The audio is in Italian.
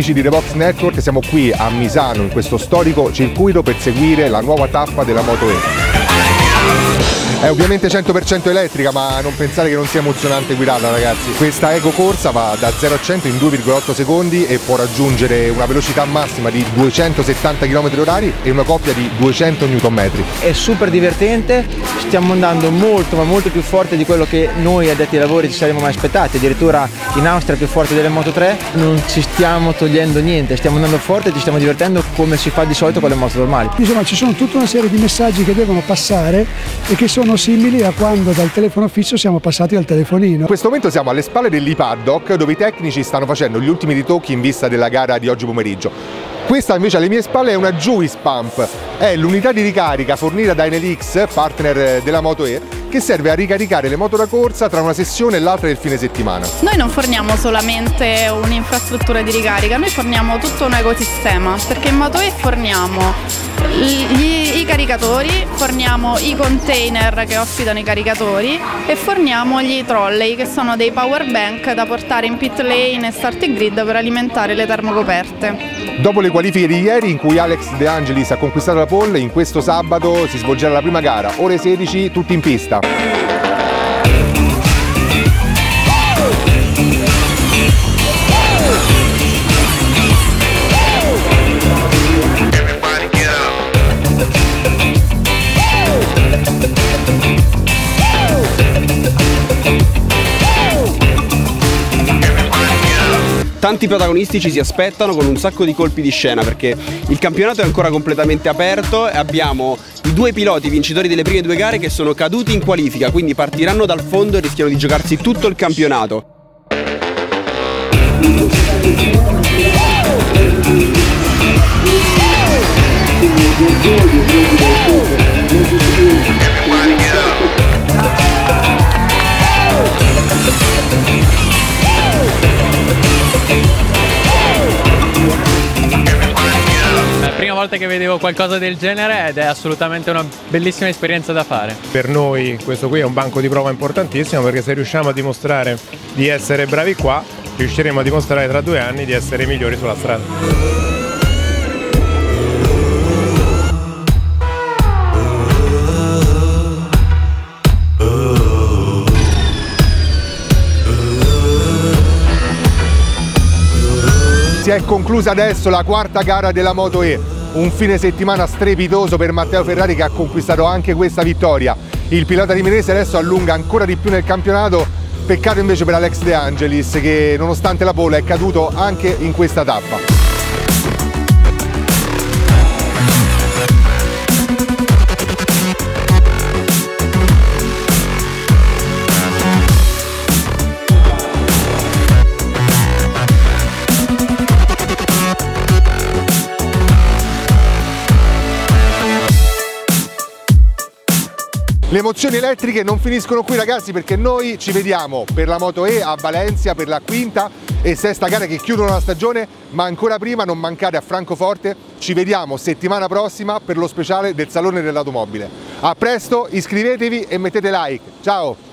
amici di Revox Network, siamo qui a Misano in questo storico circuito per seguire la nuova tappa della Moto E. È ovviamente 100% elettrica ma non pensate che non sia emozionante guidarla ragazzi. Questa eco corsa va da 0 a 100 in 2,8 secondi e può raggiungere una velocità massima di 270 km h e una coppia di 200 Nm. È super divertente, stiamo andando molto ma molto più forte di quello che noi addetti ai lavori ci saremmo mai aspettati, addirittura in Austria più forte delle Moto 3, non ci stiamo togliendo niente, stiamo andando forte e ci stiamo divertendo come si fa di solito con le moto normali. Insomma ci sono tutta una serie di messaggi che devono passare e che sono simili a quando dal telefono fisso siamo passati al telefonino. In questo momento siamo alle spalle dell'Ipaddock dove i tecnici stanno facendo gli ultimi ritocchi in vista della gara di oggi pomeriggio. Questa invece alle mie spalle è una Juice Pump, è l'unità di ricarica fornita da Enelix, partner della Moto E, che serve a ricaricare le moto da corsa tra una sessione e l'altra del fine settimana. Noi non forniamo solamente un'infrastruttura di ricarica, noi forniamo tutto un ecosistema, perché in Moto E forniamo gli, i caricatori, forniamo i container che ospitano i caricatori e forniamo gli trolley che sono dei power bank da portare in pit lane e starting grid per alimentare le termocoperte. Dopo le qualifiche di ieri in cui Alex De Angelis ha conquistato la pole, in questo sabato si svolgerà la prima gara, ore 16 tutti in pista. Tanti protagonisti ci si aspettano con un sacco di colpi di scena perché il campionato è ancora completamente aperto e abbiamo i due piloti vincitori delle prime due gare che sono caduti in qualifica, quindi partiranno dal fondo e rischiano di giocarsi tutto il campionato. Volta che vedevo qualcosa del genere ed è assolutamente una bellissima esperienza da fare. Per noi questo qui è un banco di prova importantissimo perché se riusciamo a dimostrare di essere bravi qua, riusciremo a dimostrare tra due anni di essere migliori sulla strada. Si è conclusa adesso la quarta gara della Moto E un fine settimana strepitoso per Matteo Ferrari che ha conquistato anche questa vittoria. Il pilota rimenese adesso allunga ancora di più nel campionato, peccato invece per Alex De Angelis che nonostante la pole è caduto anche in questa tappa. Le emozioni elettriche non finiscono qui ragazzi perché noi ci vediamo per la Moto E a Valencia per la quinta e sesta gara che chiudono la stagione ma ancora prima non mancate a Francoforte ci vediamo settimana prossima per lo speciale del Salone dell'Automobile. A presto iscrivetevi e mettete like. Ciao